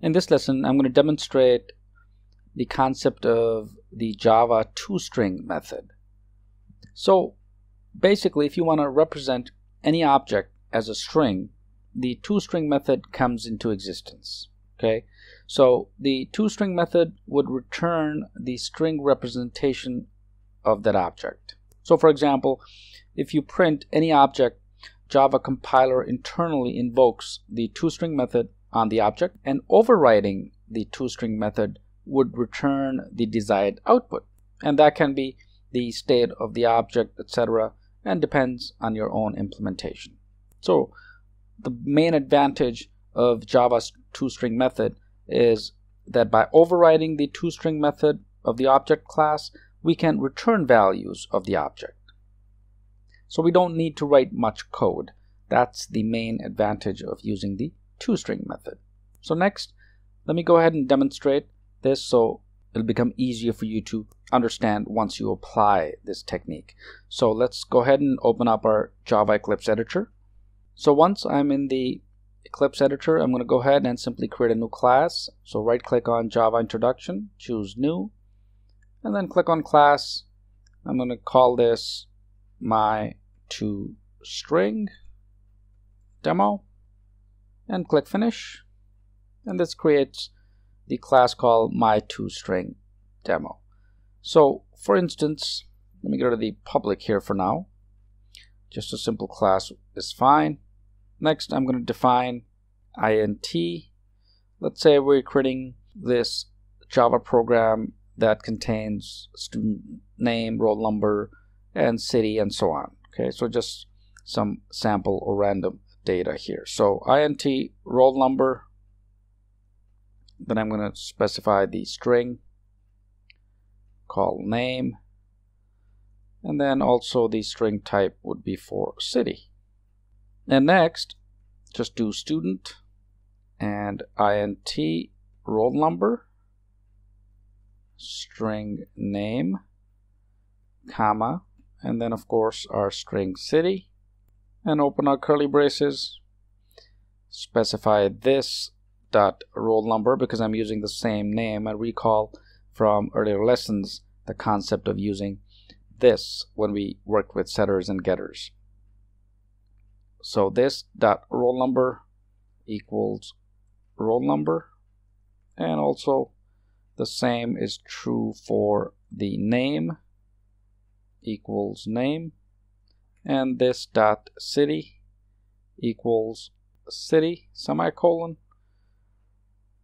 In this lesson, I'm going to demonstrate the concept of the Java toString method. So basically, if you want to represent any object as a string, the toString method comes into existence. Okay, so the toString method would return the string representation of that object. So for example, if you print any object, Java compiler internally invokes the toString method on the object and overriding the toString method would return the desired output. And that can be the state of the object etc and depends on your own implementation. So the main advantage of java's toString method is that by overriding the toString method of the object class we can return values of the object. So we don't need to write much code. That's the main advantage of using the toString method. So next, let me go ahead and demonstrate this so it'll become easier for you to understand once you apply this technique. So let's go ahead and open up our Java Eclipse editor. So once I'm in the Eclipse editor, I'm going to go ahead and simply create a new class. So right click on Java Introduction, choose New, and then click on Class. I'm going to call this my to string demo and click finish. And this creates the class called my toString demo. So for instance let me go to the public here for now. Just a simple class is fine. Next I'm going to define int let's say we're creating this Java program that contains student name roll number and city and so on. Okay so just some sample or random data here. So int roll number, then I'm going to specify the string, call name, and then also the string type would be for city. And next, just do student and int roll number, string name, comma, and then of course our string city and open our curly braces. Specify this dot roll number because I'm using the same name. And recall from earlier lessons the concept of using this when we worked with setters and getters. So this dot roll number equals roll number and also the same is true for the name equals name and this dot city equals city semicolon.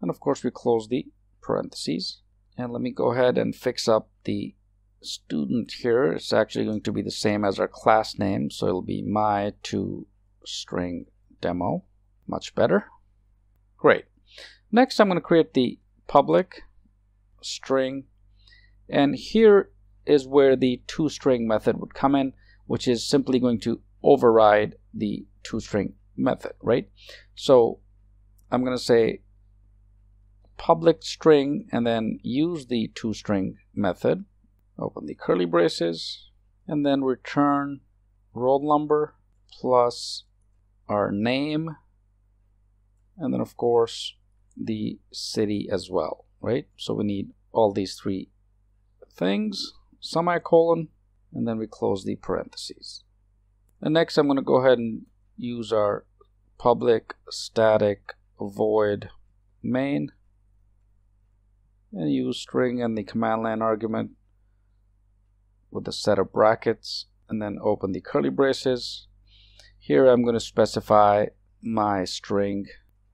And of course we close the parentheses. And let me go ahead and fix up the student here. It's actually going to be the same as our class name so it'll be my to string demo. Much better. Great. Next I'm going to create the public string. And here is where the toString method would come in which is simply going to override the toString method, right? So I'm going to say public string and then use the toString method. Open the curly braces and then return roll number plus our name and then of course the city as well, right? So we need all these three things, semicolon, and then we close the parentheses. And next I'm going to go ahead and use our public static void main and use string and the command line argument with a set of brackets and then open the curly braces. Here I'm going to specify my string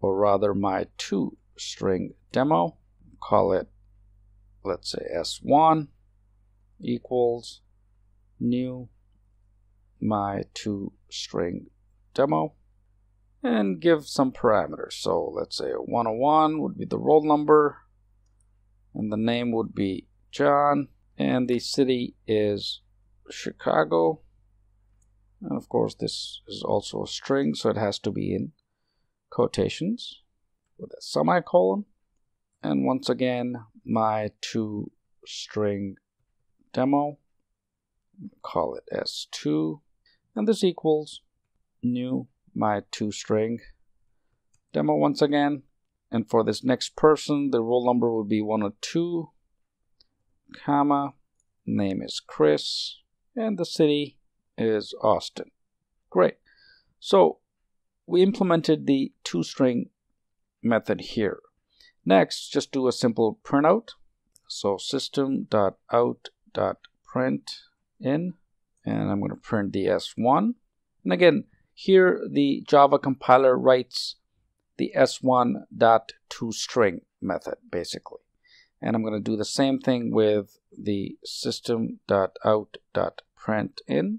or rather my two string demo. Call it let's say s1 equals new my two string demo and give some parameters. So let's say 101 would be the roll number and the name would be John and the city is Chicago. And of course this is also a string so it has to be in quotations with a semicolon. And once again my two string demo call it s2 and this equals new my toString demo once again And for this next person, the roll number will be 102, comma, name is Chris, and the city is Austin. Great. So we implemented the toString method here. Next, just do a simple printout. So system.out.print in, and I'm going to print the S1. And again, here the Java compiler writes the s1.toString method, basically. And I'm going to do the same thing with the system.out.println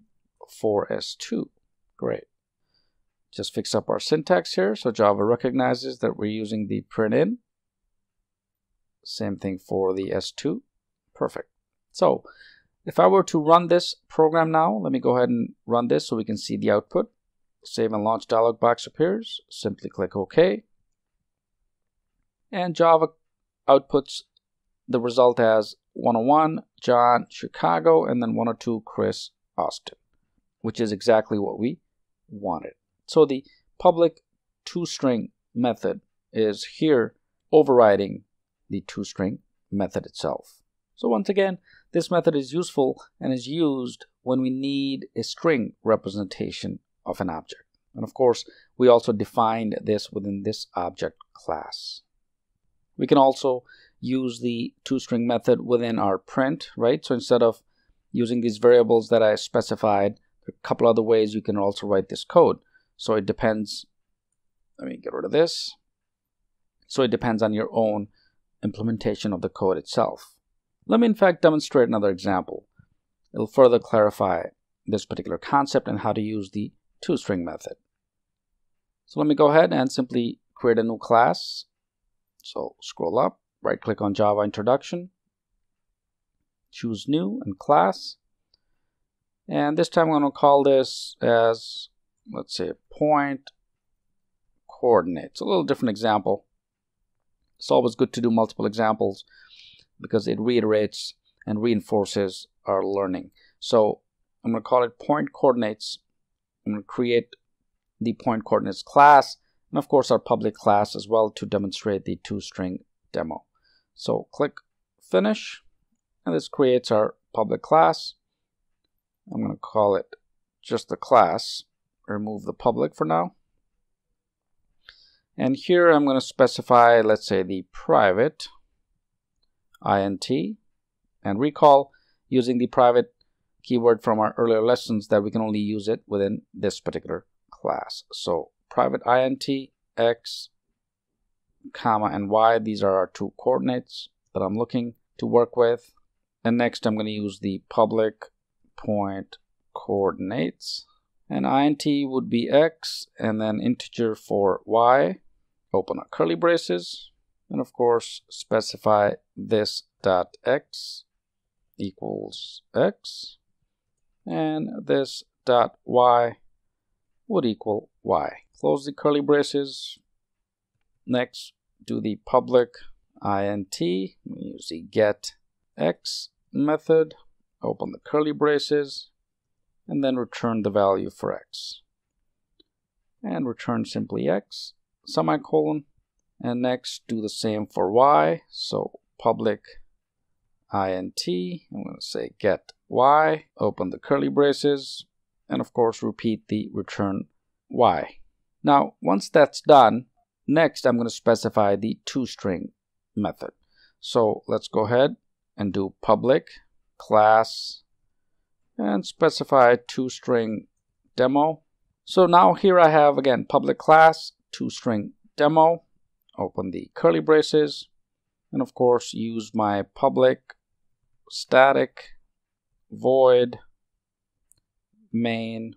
for S2. Great. Just fix up our syntax here. So Java recognizes that we're using the println. Same thing for the S2. Perfect. So if I were to run this program now, let me go ahead and run this so we can see the output. Save and launch dialog box appears. Simply click OK. And Java outputs the result as 101 John Chicago and then 102 Chris Austin, which is exactly what we wanted. So the public toString method is here overriding the toString method itself. So once again, this method is useful and is used when we need a string representation of an object. And of course, we also defined this within this object class. We can also use the toString method within our print, right? So instead of using these variables that I specified, a couple other ways you can also write this code. So it depends, let me get rid of this. So it depends on your own implementation of the code itself. Let me in fact demonstrate another example. It'll further clarify this particular concept and how to use the toString method. So let me go ahead and simply create a new class. So scroll up, right click on Java Introduction, choose New and Class. And this time I'm going to call this as, let's say, point coordinates. A little different example. It's always good to do multiple examples because it reiterates and reinforces our learning. So I'm going to call it point coordinates. I'm going to create the point coordinates class and of course our public class as well to demonstrate the toString demo. So click finish and this creates our public class. I'm going to call it just the class. Remove the public for now. And here I'm going to specify, let's say, the private int and recall using the private keyword from our earlier lessons that we can only use it within this particular class. So private int x comma and y these are our two coordinates that I'm looking to work with. And next I'm going to use the public point coordinates. And int would be x and then integer for y. Open up curly braces and of course specify this dot x equals x and this dot y would equal y. Close the curly braces. Next, do the public int. We use the get x method. Open the curly braces and then return the value for x. And return simply x, semicolon. And next, do the same for y. So public int, I'm going to say get y, open the curly braces, and of course repeat the return y. Now, once that's done, next I'm going to specify the toString method. So let's go ahead and do public class and specify toString demo. So now here I have again public class toString demo. Open the curly braces and of course use my public static void main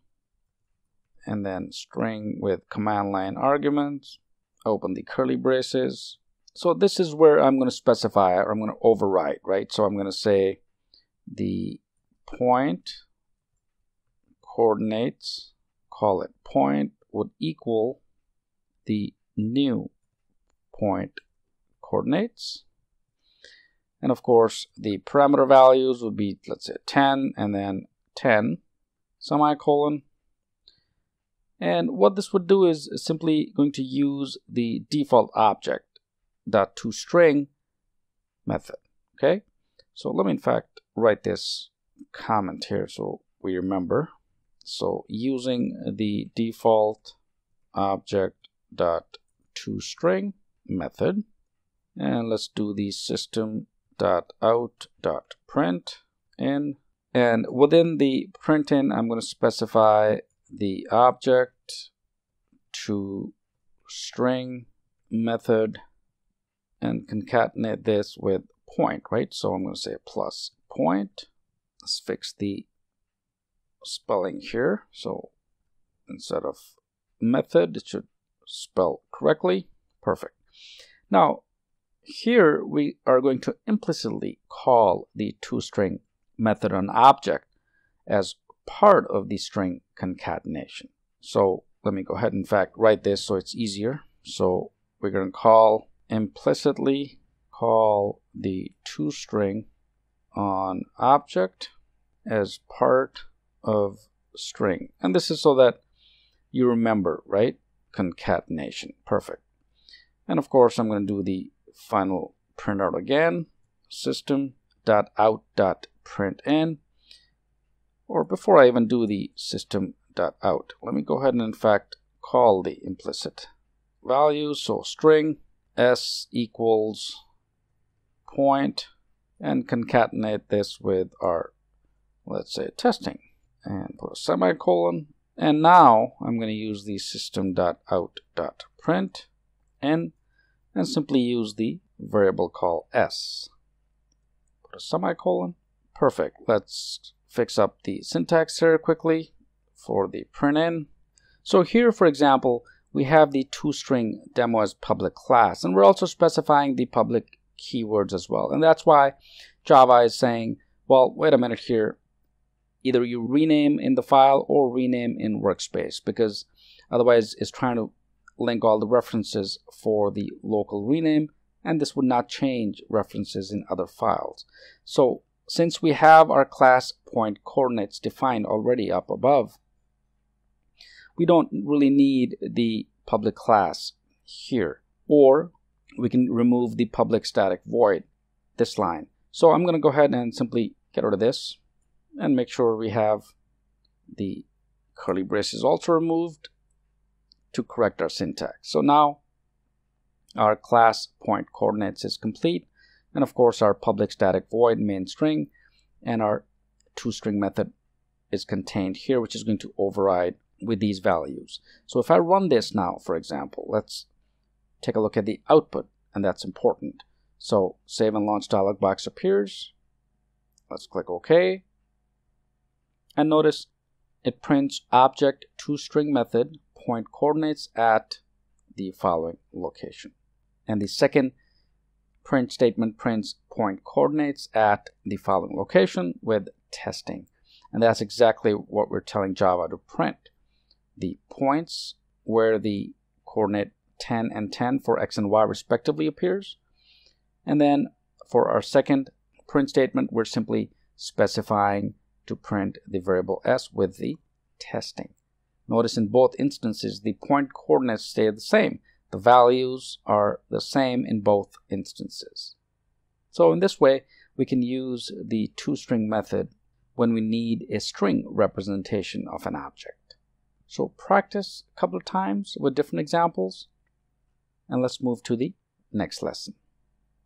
and then string with command line arguments open the curly braces. So this is where I'm going to specify or I'm going to override right? So I'm going to say the point coordinates call it point would equal the new point coordinates and of course, the parameter values would be, let's say 10 and then 10 semicolon. And what this would do is simply going to use the default object s.toString method. Okay, so let me in fact write this comment here so we remember. So using the default object dot toString method, and let's do the system dot out dot print in and within the println I'm going to specify the object to string method and concatenate this with point, right? So I'm going to say plus point. Let's fix the spelling here. So instead of method, it should spell correctly. Perfect. Now, here we are going to implicitly call the toString method on object as part of the string concatenation. So let me go ahead in fact write this so it's easier. So we're going to call implicitly call the toString on object as part of string. And this is so that you remember, right? Concatenation. Perfect. And of course, I'm going to do the final printout again. System.out.println. Or before I even do the system.out, let me go ahead and in fact call the implicit value. So string s equals point and concatenate this with our, let's say, testing. And put a semicolon. And now I'm going to use the system.out.print and and simply use the variable call s. Put a semicolon. Perfect. Let's fix up the syntax here quickly for the println. So here, for example, we have the toString demo as public class, and we're also specifying the public keywords as well. And that's why Java is saying, well, wait a minute here. Either you rename in the file or rename in workspace because otherwise it's trying to link all the references for the local rename and this would not change references in other files. So since we have our class point coordinates defined already up above, we don't really need the public class here. Or we can remove the public static void, this line. So I'm going to go ahead and simply get rid of this and make sure we have the curly braces also removed to correct our syntax. So now our class point coordinates is complete. And of course, our public static void main string and our toString method is contained here, which is going to override with these values. So if I run this now, for example, let's take a look at the output, and that's important. So save and launch dialog box appears. Let's click OK. And notice it prints object toString method point coordinates at the following location. And the second print statement prints point coordinates at the following location with testing. And that's exactly what we're telling Java to print. The points where the coordinate 10 and 10 for x and y respectively appears. And then for our second print statement, we're simply specifying to print the variable s with the testing. Notice in both instances, the point coordinates stay the same. The values are the same in both instances. So in this way, we can use the toString method when we need a string representation of an object. So practice a couple of times with different examples and let's move to the next lesson.